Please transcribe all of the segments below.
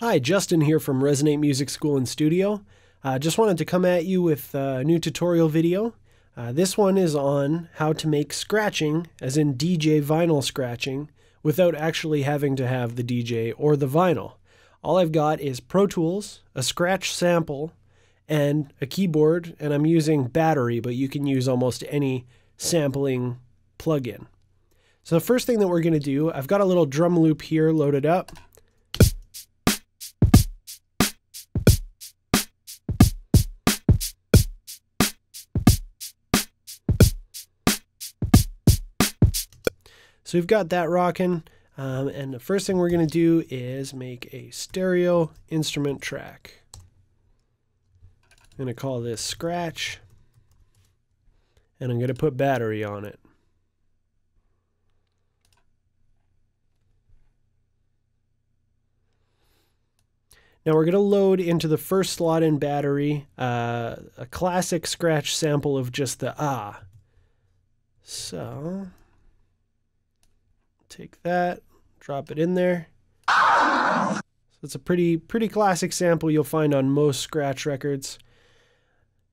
Hi, Justin here from Resonate Music School and Studio. Uh, just wanted to come at you with a new tutorial video. Uh, this one is on how to make scratching, as in DJ vinyl scratching, without actually having to have the DJ or the vinyl. All I've got is Pro Tools, a scratch sample, and a keyboard, and I'm using battery, but you can use almost any sampling plugin. So the first thing that we're going to do, I've got a little drum loop here loaded up. So we've got that rocking. Um, and the first thing we're going to do is make a stereo instrument track. I'm going to call this Scratch. And I'm going to put battery on it. Now we're going to load into the first slot in battery uh, a classic Scratch sample of just the ah. So take that, drop it in there. So it's a pretty pretty classic sample you'll find on most scratch records.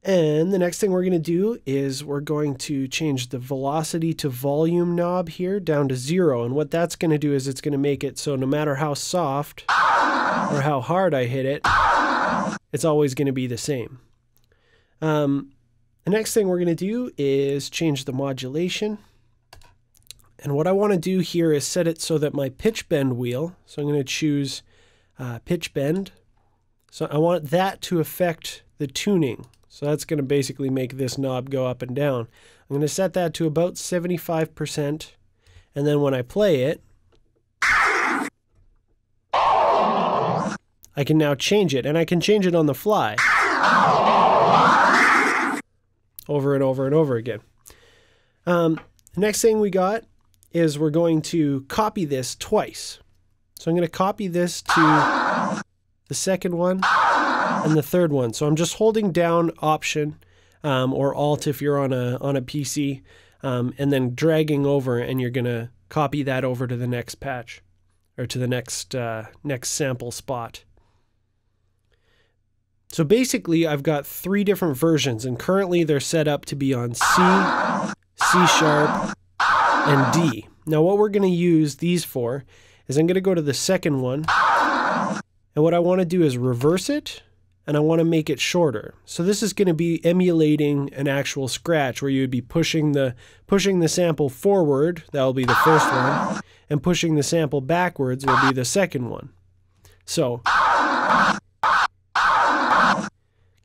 And the next thing we're going to do is we're going to change the velocity to volume knob here down to zero. And what that's going to do is it's going to make it so no matter how soft or how hard I hit it, it's always going to be the same. Um, the next thing we're going to do is change the modulation. And what I want to do here is set it so that my pitch bend wheel, so I'm going to choose uh, pitch bend. So I want that to affect the tuning. So that's going to basically make this knob go up and down. I'm going to set that to about 75%. And then when I play it, I can now change it. And I can change it on the fly. Over and over and over again. Um, next thing we got is we're going to copy this twice. So I'm going to copy this to the second one and the third one. So I'm just holding down Option um, or Alt if you're on a on a PC, um, and then dragging over, and you're going to copy that over to the next patch or to the next uh, next sample spot. So basically, I've got three different versions, and currently they're set up to be on C, C sharp, and D. Now what we're going to use these for is I'm going to go to the second one and what I want to do is reverse it and I want to make it shorter. So this is going to be emulating an actual scratch where you would be pushing the pushing the sample forward, that will be the first one, and pushing the sample backwards will be the second one. So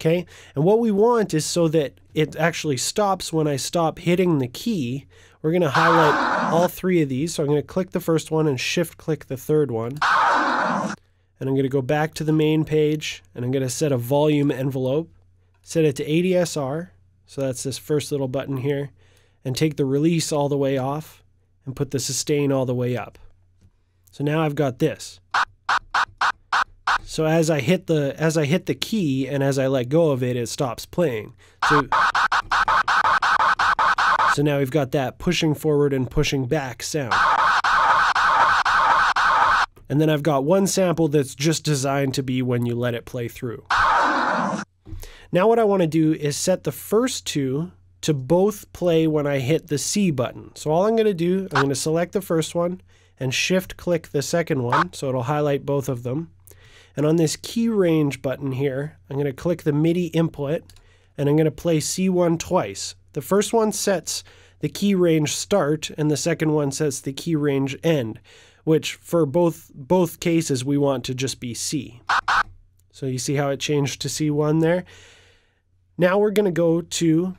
Okay, and what we want is so that it actually stops when I stop hitting the key. We're going to highlight all three of these. So I'm going to click the first one and shift click the third one. And I'm going to go back to the main page and I'm going to set a volume envelope, set it to ADSR. So that's this first little button here. And take the release all the way off and put the sustain all the way up. So now I've got this. So as I hit the as I hit the key and as I let go of it, it stops playing. So, so now we've got that pushing forward and pushing back sound. And then I've got one sample that's just designed to be when you let it play through. Now what I want to do is set the first two to both play when I hit the C button. So all I'm going to do, I'm going to select the first one and shift click the second one so it'll highlight both of them. And on this key range button here, I'm going to click the MIDI input and I'm going to play C1 twice. The first one sets the key range start and the second one sets the key range end, which for both both cases we want to just be C. So you see how it changed to C1 there? Now we're going to go to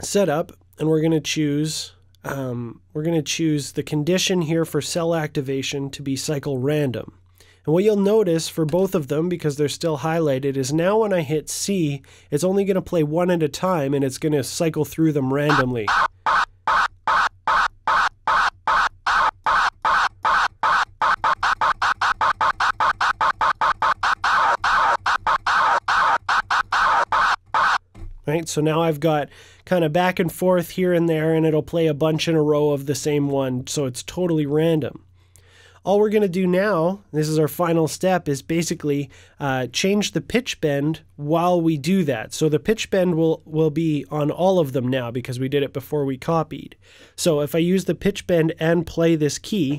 setup and we're going to choose um, we're going to choose the condition here for cell activation to be cycle random. And what you'll notice for both of them, because they're still highlighted, is now when I hit C, it's only going to play one at a time and it's going to cycle through them randomly. Right, so now I've got kind of back and forth here and there, and it'll play a bunch in a row of the same one, so it's totally random. All we're going to do now, this is our final step, is basically uh, change the pitch bend while we do that. So the pitch bend will, will be on all of them now because we did it before we copied. So if I use the pitch bend and play this key,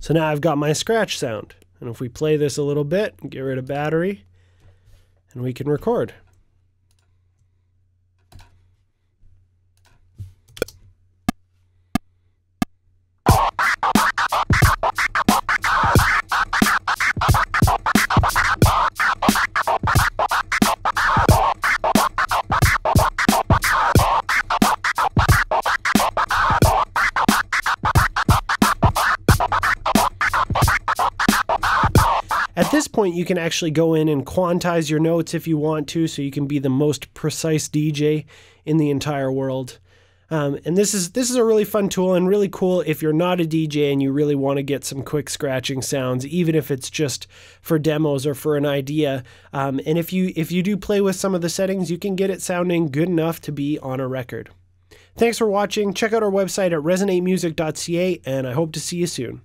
So now I've got my scratch sound. And if we play this a little bit, get rid of battery, and we can record. Point, you can actually go in and quantize your notes if you want to, so you can be the most precise DJ in the entire world. Um, and this is this is a really fun tool and really cool if you're not a DJ and you really want to get some quick scratching sounds, even if it's just for demos or for an idea. Um, and if you if you do play with some of the settings, you can get it sounding good enough to be on a record. Thanks for watching. Check out our website at resonatemusic.ca, and I hope to see you soon.